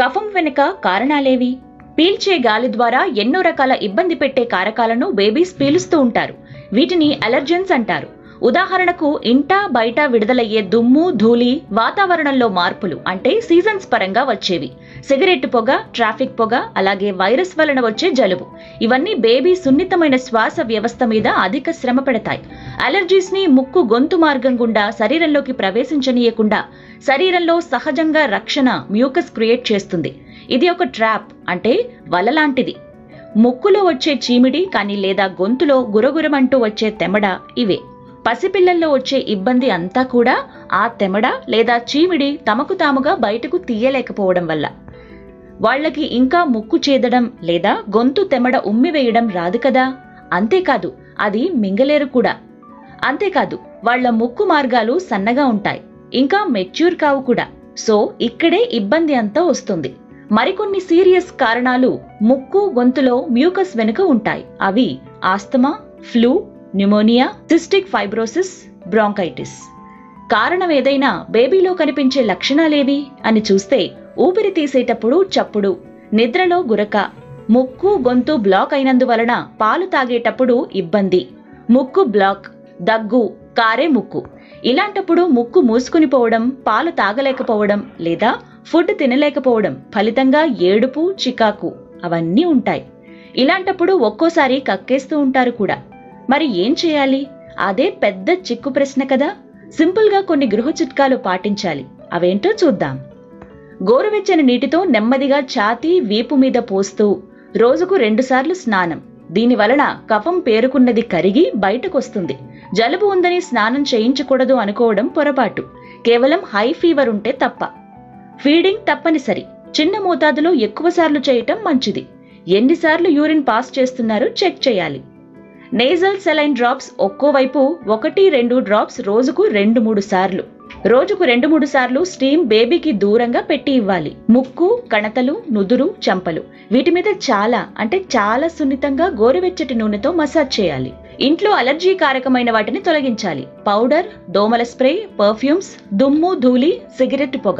కఫం వెనుక కారణాలేవి? పీల్చే గాలి ద్వారా ఎన్నో రకాల ఇబ్బంది పెట్టే కారకాలను బేబీస్ పీలుస్తూ ఉంటారు. వీటిని అలర్జెన్స్ అంటారు. ఉదాహరణకు ఇంట బయట విడుదలయ్యే దుమ్ము ధూళి వాతావరణంలో మార్పులు అంటే సీజన్స్ పరంగా వచ్చేవి. సిగరెట్ పొగ ట్రాఫిక్ పొగ అలాగే వైరస్ వలన వచ్చే జలుబు. ఇవన్నీ బేబీ సున్నితమైన శ్వాస వ్యవస్థ మీద అధిక శ్రమ పెడతాయి. అలర్జీస్ని ముక్కు గొంతు మార్గం గుండా శరీరంలోకి ప్రవేశించనీయకుండా శరీరంలో సహజంగా రక్షణ మ్యూకస్ క్రియేట్ చేస్తుంది. ఇది ఒక ట్రాప్ అంటే వల లాంటిది. ముక్కులో వచ్చే చీమిడి కానీ లేదా గొంతులో గురగురమంటూ వచ్చే తెమడ ఇవే. పసిపిల్లల్లో వచ్చే ఇబ్బంది అంతా కూడా ఆ తెమడ లేదా చీమిడి తమకు తాముగా బయటకు తీయలేకపోవడం వల్ల. వాళ్ళకి ఇంకా ముక్కు చేదడం లేదా గొంతు తెమడ ఉమ్మివేయడం రాదు కదా. అంతేకాదు అది మింగలేరు కూడా. అంతేకాదు వాళ్ళ ముక్కు మార్గాలు సన్నగా ఉంటాయి. ఇంకా మెచ్యూర్ కావు కూడా. సో ఇక్కడే ఇబ్బంది అంతా వస్తుంది. మరికొన్ని సీరియస్ కారణాలు ముక్కు గొంతులో మ్యూకస్ వెనుక ఉంటాయి. అవి asthma flu pneumonia cystic fibrosis bronchitis. కారణం ఏదైనా బేబీలో కనిపించే లక్షణాలేవి అని చూస్తే ఊపిరి తీసేటప్పుడు చప్పుడు నిద్రలో గురక ముక్కు గొంతు బ్లాక్ అయినందువలన పాలు తాగేటప్పుడు ఇబ్బంది. ముక్కు బ్లాక్ దగ్గు కారే ముక్కు. ఇలాంటప్పుడు ముక్కు మూసుకుని పోవడం పాలు తాగలేకపోవడం లేదా ఫుడ్ తినలేకపోవడం ఫలితంగా ఏడుపు చికాకు అవన్నీ ఉంటాయి. ఇలాంటప్పుడు ఒక్కోసారి కక్కేస్తూ ఉంటారు కూడా. మరి ఏం చేయాలి? అదే పెద్ద చిక్కు ప్రశ్న కదా. సింపుల్గా కొన్ని గృహ చిట్కాలు పాటించాలి. అవేంటో చూద్దాం. గోరువెచ్చని నీటితో నెమ్మదిగా ఛాతీ వీపు మీద పోస్తూ రోజుకు రెండుసార్లు స్నానం. దీని వలన కఫం పేరుకున్నది కరిగి బయటకొస్తుంది. జలుబు ఉందని స్నానం చేయించకూడదు అనుకోవడం పొరపాటు. కేవలం హై ఫీవర్ ఉంటే తప్ప. ఫీడింగ్ తప్పనిసరి. చిన్న మోతాదులో ఎక్కువసార్లు చేయటం మంచిది. ఎన్నిసార్లు యూరిన్ పాస్ చేస్తున్నారో చెక్ చేయాలి. నేజల్ సెలైన్ డ్రాప్స్ ఒక్కోవైపు ఒకటి రెండు డ్రాప్స్ రోజుకు రెండు మూడు సార్లు. రోజుకు రెండు మూడు సార్లు స్టీమ్ బేబీకి దూరంగా పెట్టి ఇవ్వాలి. ముక్కు కణతలు నుదురు చంపలు. వీటి మీద చాలా అంటే చాలా సున్నితంగా గోరువెచ్చటి నూనెతో మసాజ్ చేయాలి. ఇంట్లో అలర్జీ కారకమైన వాటిని తొలగించాలి. పౌడర్ దోమల స్ప్రే పర్ఫ్యూమ్స్ దుమ్ము ధూళి సిగరెట్ పొగ.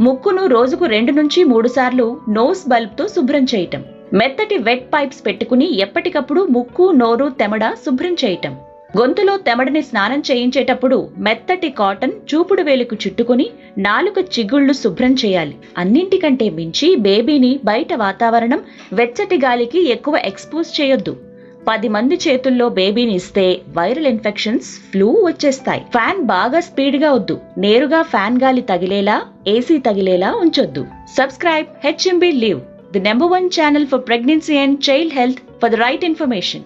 ముక్కును రోజుకు రెండు నుంచి మూడు సార్లు నోస్ బల్బ్తో శుభ్రం చేయటం. మెత్తటి వెట్ పైప్స్ పెట్టుకుని ఎప్పటికప్పుడు ముక్కు నోరు తెమడ శుభ్రం చేయటం. గొంతులో తెమడని స్నానం చేయించేటప్పుడు మెత్తటి కాటన్ చూపుడు వేలుకు చుట్టుకుని నాలుక చిగుళ్ళు శుభ్రం చేయాలి. అన్నింటికంటే మించి బేబీని బయట వాతావరణం వెచ్చటి గాలికి ఎక్కువ ఎక్స్పోజ్ చేయొద్దు. పది మంది చేతుల్లో బేబీని ఇస్తే వైరల్ ఇన్ఫెక్షన్స్ ఫ్లూ వచ్చేస్తాయి. ఫ్యాన్ బాగా స్పీడ్గా వద్దు. నేరుగా ఫ్యాన్ గాలి తగిలేలా ఏసీ తగిలేలా ఉంచొద్దు. Subscribe HMB leave the number one channel for pregnancy and child health for the right information.